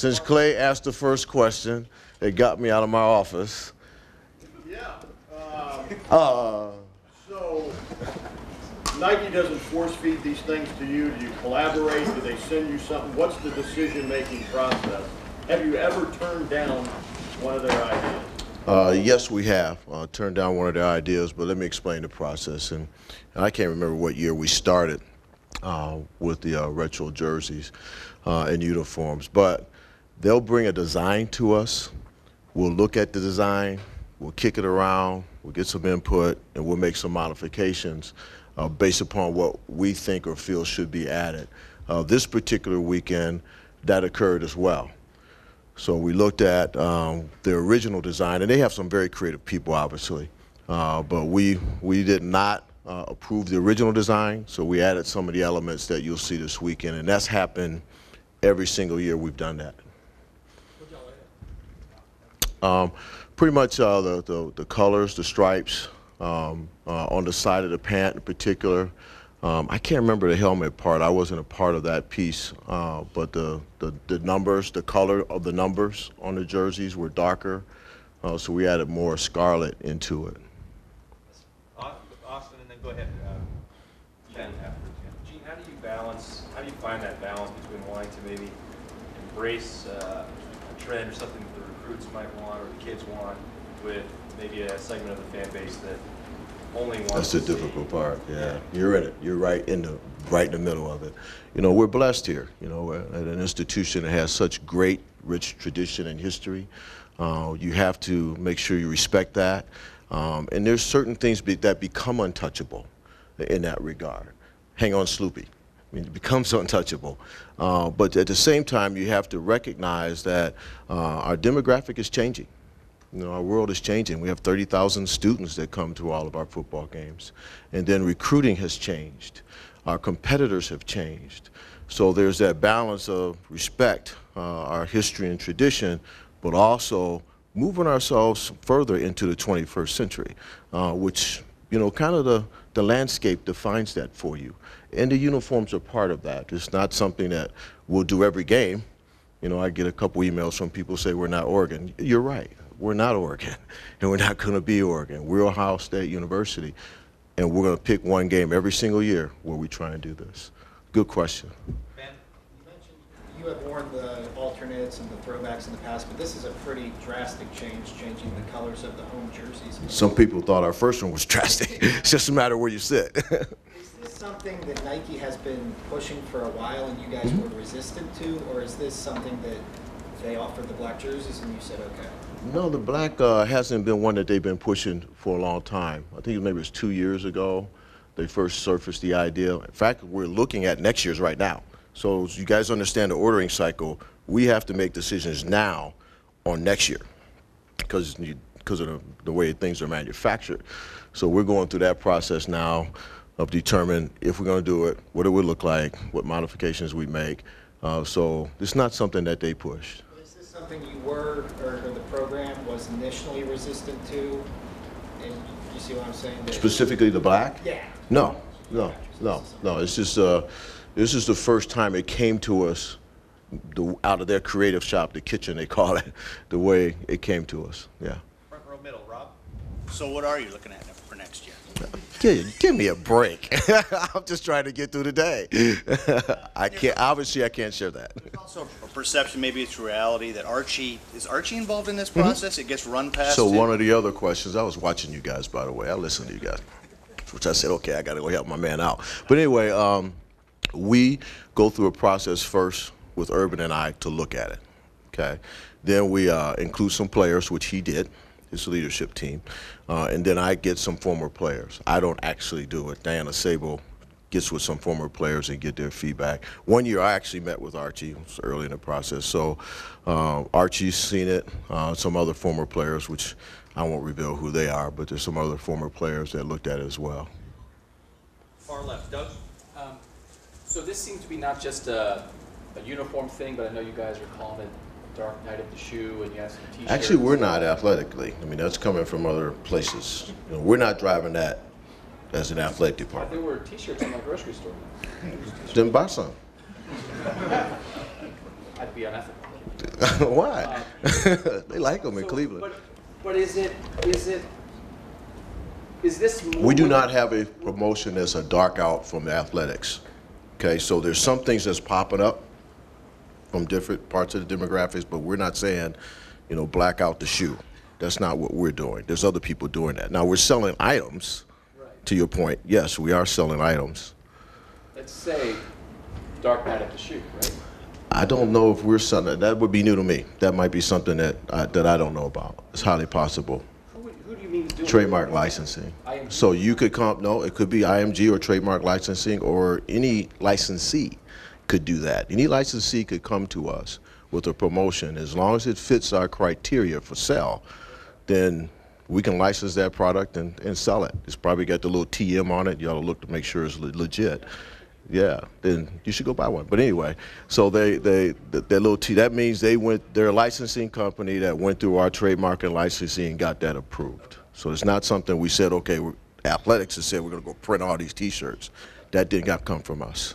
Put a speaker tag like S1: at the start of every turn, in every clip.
S1: since Clay asked the first question, it got me out of my office.
S2: Yeah. um,
S1: Uh,
S2: So Nike doesn't force feed these things to you. Do you collaborate? Do they send you something? What's the decision-making process? Have you ever turned down one of their ideas?
S1: Uh, yes, we have uh, turned down one of their ideas, but let me explain the process. And, and I can't remember what year we started uh, with the uh, retro jerseys uh, and uniforms, but they'll bring a design to us. We'll look at the design, we'll kick it around, we'll get some input, and we'll make some modifications uh, based upon what we think or feel should be added. Uh, this particular weekend, that occurred as well. So we looked at um, the original design, and they have some very creative people, obviously. Uh, but we we did not uh, approve the original design, so we added some of the elements that you'll see this weekend, and that's happened every single year we've done that. Um, pretty much uh, the, the the colors, the stripes um, uh, on the side of the pant in particular. Um, I can't remember the helmet part. I wasn't a part of that piece, uh, but the, the the numbers, the color of the numbers on the jerseys were darker, uh, so we added more scarlet into it.
S3: Austin, and then go ahead, um, Ben afterwards, yeah.
S4: Gene, how do you balance, how do you find that balance between wanting to maybe embrace uh, a trend or something that the recruits might want or the kids want with maybe a segment of the fan base that only wants
S1: That's the
S4: see-
S1: difficult part. Yeah, you're in it. You're right in the right in the middle of it. You know, we're blessed here. You know, we're at an institution that has such great, rich tradition and history. Uh, you have to make sure you respect that. Um, and there's certain things be, that become untouchable in that regard. Hang on, Sloopy. I mean, it becomes untouchable. Uh, but at the same time, you have to recognize that uh, our demographic is changing. You know, our world is changing. We have 30,000 students that come to all of our football games. And then recruiting has changed. Our competitors have changed. So there's that balance of respect, uh, our history and tradition, but also moving ourselves further into the 21st century, uh, which, you know, kind of the, the landscape defines that for you. And the uniforms are part of that. It's not something that we'll do every game. You know, I get a couple emails from people say we're not Oregon. You're right. We're not Oregon, and we're not going to be Oregon. We're Ohio State University, and we're going to pick one game every single year where we try and do this. Good question.
S3: Ben?
S5: You mentioned you have worn the alternates and the throwbacks in the past, but this is a pretty drastic change, changing the colors of the home jerseys.
S1: Some people thought our first one was drastic. it's just a matter of where you sit.
S5: Is this something that Nike has been pushing for a while and you guys were resistant to, or is this something that they offered the black jerseys and you said, okay?
S1: no, the black uh, hasn't been one that they've been pushing for a long time. I think maybe it was two years ago they first surfaced the idea. In fact, we're looking at next year's right now. So you guys understand the ordering cycle, we have to make decisions now on next year because because of the, the way things are manufactured. So we're going through that process now of determining if we're going to do it, what it would look like, what modifications we make. Uh, so it's not something that they push.
S5: Is this something you were, or, or the program was initially resistant to? And you see what I'm saying? That-
S1: Specifically the black?
S5: Yeah.
S1: No, no, no, no. It's just uh, this is the first time it came to us the, out of their creative shop, the kitchen they call it, the way it came to us. Yeah.
S3: Front row middle, Rob?
S6: So what are you looking at for next year?
S1: Give, give me a break. I'm just trying to get through the day. I can't. Obviously, I can't share that.
S6: There's also a perception, maybe it's reality, that Archie, is Archie involved in this process? It gets run past
S1: So one of the other questions, I was watching you guys, by the way. I listened to you guys, which I said, okay, I got to go help my man out. But anyway, um, we go through a process first with Urban and I to look at it. Okay, then we uh, include some players, which he did, his leadership team, uh, and then I get some former players. I don't actually do it. Diana Sabau gets with some former players and get their feedback. One year I actually met with Archie, it was early in the process. So uh, Archie's seen it, uh, some other former players, which I won't reveal who they are, but there's some other former players that looked at it as well.
S3: Far left, Doug?
S7: Um, So this seems to be not just a, a uniform thing, but I know you guys are calling it Dark Night of the Shoe, and you have some T-shirts.
S1: Actually, we're not athletically. I mean, that's coming from other places. You know, we're not driving that as an athletic department.
S7: There were T-shirts in my grocery store.
S1: Then buy some.
S7: I'd be unethical.
S1: Why? Uh, they like them in Cleveland.
S7: But, but is it, is it, is this?
S1: We do not have a promotion that's a dark out from athletics. Okay, so there's some things that's popping up from different parts of the demographics, but we're not saying, you know, black out the shoe. That's not what we're doing. There's other people doing that. Now, we're selling items,
S7: Right.
S1: to your point. Yes, we are selling items.
S7: Let's say Dark Night at the Shoe, right?
S1: I don't know if we're selling, that would be new to me. That might be something that I, that I don't know about. It's highly possible.
S7: Who, who do you mean doing? it?
S1: Trademark licensing.
S7: IMG.
S1: So you could come, no, it could be IMG or trademark licensing, or any licensee could do that. Any licensee could come to us with a promotion, as long as it fits our criteria for sale, then we can license that product and, and sell it. It's probably got the little TM on it, you ought to look to make sure it's le- legit. Yeah, then you should go buy one. But anyway, so they, they, th- that little T, that means they went, they're a licensing company that went through our trademark and licensing and got that approved. So it's not something we said, okay, athletics has said we're gonna go print all these T-shirts. That didn't got come from us.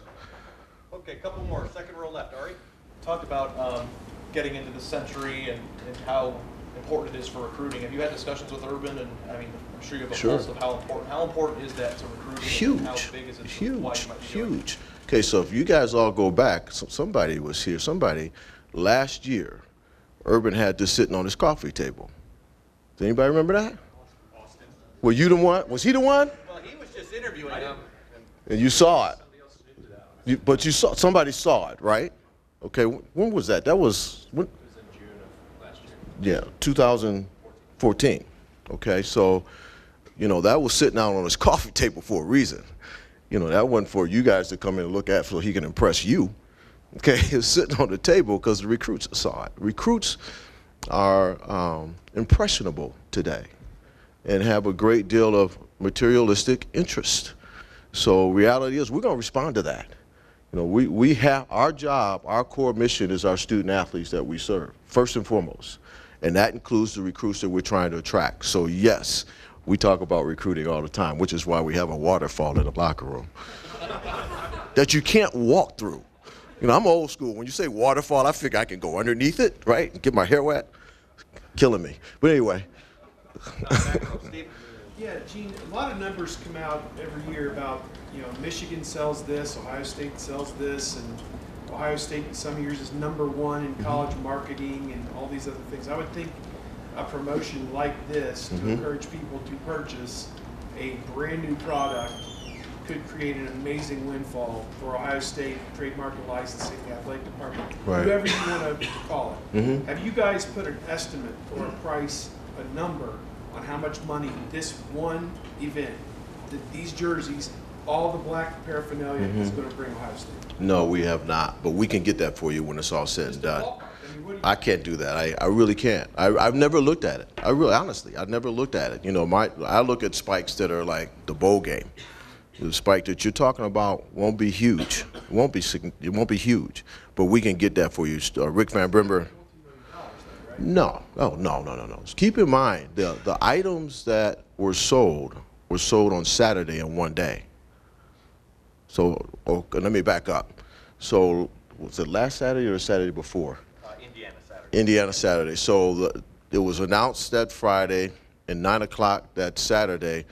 S3: Okay, a couple more, second row left, Ari?
S8: talked about um, getting into the century and, and how important it is for recruiting. Have you had discussions with Urban? And I mean, I'm sure you have a
S1: Sure.
S8: pulse of how important. How important is that to recruiting? and How
S1: Huge,
S8: big is it?
S1: huge,
S8: might be doing
S1: huge. Okay, so if you guys all go back, so- somebody was here, somebody, last year, Urban had this sitting on his coffee table. Does anybody remember that? Austin. Were you the one? Was he the one?
S3: Well, he was just interviewing him.
S1: And you saw it. You, but you saw somebody saw it, right? Okay, when was that? That was when,
S4: It was in June of last year.
S1: yeah, 2014. Okay, so you know that was sitting out on his coffee table for a reason. You know that wasn't for you guys to come in and look at so he can impress you. Okay, it's sitting on the table because the recruits saw it. Recruits are um, impressionable today and have a great deal of materialistic interest. So reality is we're going to respond to that. You know, we, we have our job, our core mission is our student athletes that we serve, first and foremost. And that includes the recruits that we're trying to attract. So yes, we talk about recruiting all the time, which is why we have a waterfall in the locker room that you can't walk through. You know, I'm old school. When you say waterfall, I figure I can go underneath it, right? and Get my hair wet. Killing me. But anyway.
S9: Yeah, Gene, a lot of numbers come out every year about, you know, Michigan sells this, Ohio State sells this, and Ohio State in some years is number one in mm-hmm. college marketing and all these other things. I would think a promotion like this to mm-hmm. encourage people to purchase a brand-new product could create an amazing windfall for Ohio State trademark and licensing, the athletic department,
S1: Right.
S9: whoever you want to call it. Mm-hmm. Have you guys put an estimate or a price, a number on how much money this one event, th- these jerseys, all the black paraphernalia is going to bring Ohio State?
S1: no, we have not. But we can get that for you when it's all said and done.
S9: Ballpark. I mean, what do you-
S1: I can't do that. I, I really can't. I, I've never looked at it. I really, honestly, I've never looked at it. You know, my I look at spikes that are like the bowl game. The spike that you're talking about won't be huge. It won't be sign- it won't be huge. But we can get that for you. Uh, Rick Van Brimmer. No, no, no, no, no, no. Keep in mind the the items that were sold were sold on Saturday in one day. So, okay, let me back up. So, was it last Saturday or Saturday before?
S3: Uh, Indiana Saturday.
S1: Indiana Saturday. So the, it was announced that Friday and nine o'clock that Saturday,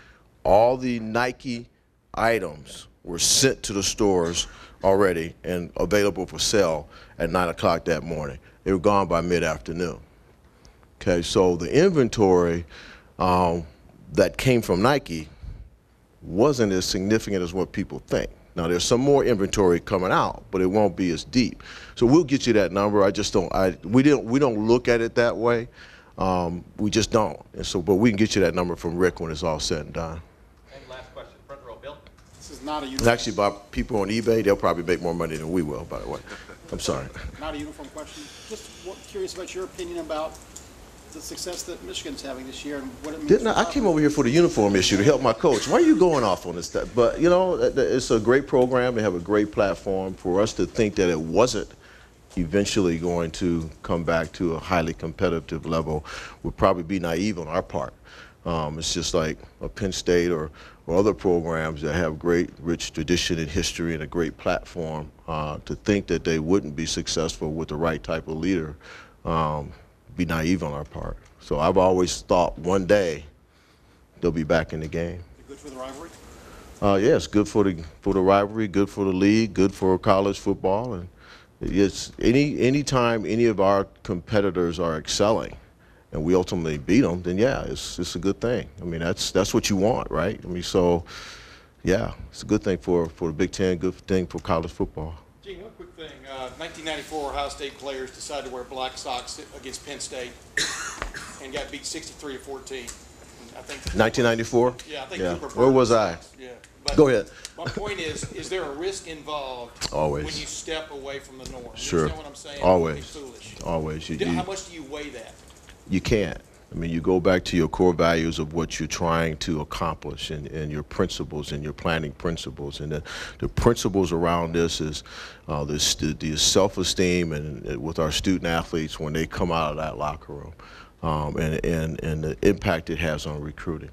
S1: all the Nike items were sent to the stores already and available for sale at nine o'clock that morning. They were gone by mid-afternoon. Okay, so the inventory um, that came from Nike wasn't as significant as what people think. Now there's some more inventory coming out, but it won't be as deep. So we'll get you that number. I just don't. I we didn't. We don't look at it that way. Um, we just don't. And so, but we can get you that number from Rick when it's all said and done.
S3: And last question, front row, Bill.
S10: This is not a
S1: And
S10: uniform,
S1: actually, by people on eBay, they'll probably make more money than we will. By the way, I'm sorry.
S10: not a uniform question. Just curious about your opinion about the success that Michigan's having this year and what it means.
S1: Didn't I, I came over here for the uniform issue to help my coach. Why are you going off on this stuff? But you know, it's a great program. They have a great platform. For us to think that it wasn't eventually going to come back to a highly competitive level would probably be naive on our part. Um, it's just like a Penn State or, or other programs that have great, rich tradition and history and a great platform. Uh, to think that they wouldn't be successful with the right type of leader, um, be naive on our part. So I've always thought one day they'll be back in the game.
S10: Good for the rivalry?
S1: Uh, yeah, it's good for the for the rivalry, good for the league, good for college football, and it's any any time any of our competitors are excelling, and we ultimately beat them, then yeah, it's it's a good thing. I mean, that's that's what you want, right? I mean, so yeah, it's a good thing for for the Big Ten, good thing for college football.
S10: Gene, thing. Uh, 1994 Ohio State players decided to wear black socks against Penn State and got beat 63 to 14. I think.
S1: 1994.
S10: Yeah, I think
S1: Yeah. Where was I?
S10: Yeah. But
S1: Go ahead.
S10: My point is, is there a risk involved
S1: Always.
S10: when you step away from the norm?
S1: Sure.
S10: You understand what I'm saying?
S1: Always.
S10: Foolish.
S1: Always, you,
S10: Do-
S1: you,
S10: How much do you weigh that?
S1: you can't. I mean, you go back to your core values of what you're trying to accomplish and, and your principles and your planning principles. And the, the principles around this is uh, this, the, the self-esteem and, and with our student athletes when they come out of that locker room um, and, and, and the impact it has on recruiting.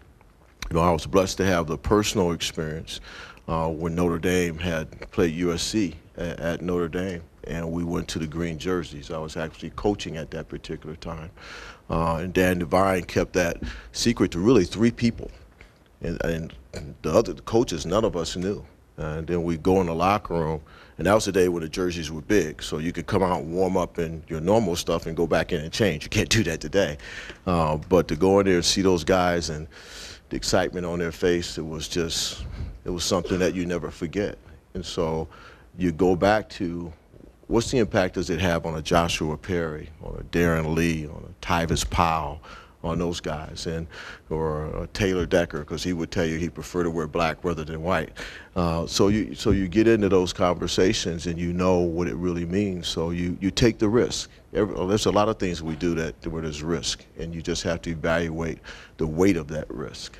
S1: You know, I was blessed to have the personal experience uh, when Notre Dame had played USC at, at Notre Dame, and we went to the green jerseys. I was actually coaching at that particular time, uh, and Dan Devine kept that secret to really three people, and, and the other the coaches, none of us knew. And then we'd go in the locker room, and that was the day when the jerseys were big, so you could come out and warm up in your normal stuff and go back in and change. You can't do that today, uh, but to go in there and see those guys and the excitement on their face, it was just, it was something that you never forget. And so you go back to what's the impact does it have on a Joshua Perry, on a Darren Lee, on a Tyvis Powell, on those guys, and or a Taylor Decker, because he would tell you he preferred to wear black rather than white. Uh, so you so you get into those conversations and you know what it really means. So you you take the risk. Every, there's a lot of things we do that where there's risk, and you just have to evaluate the weight of that risk.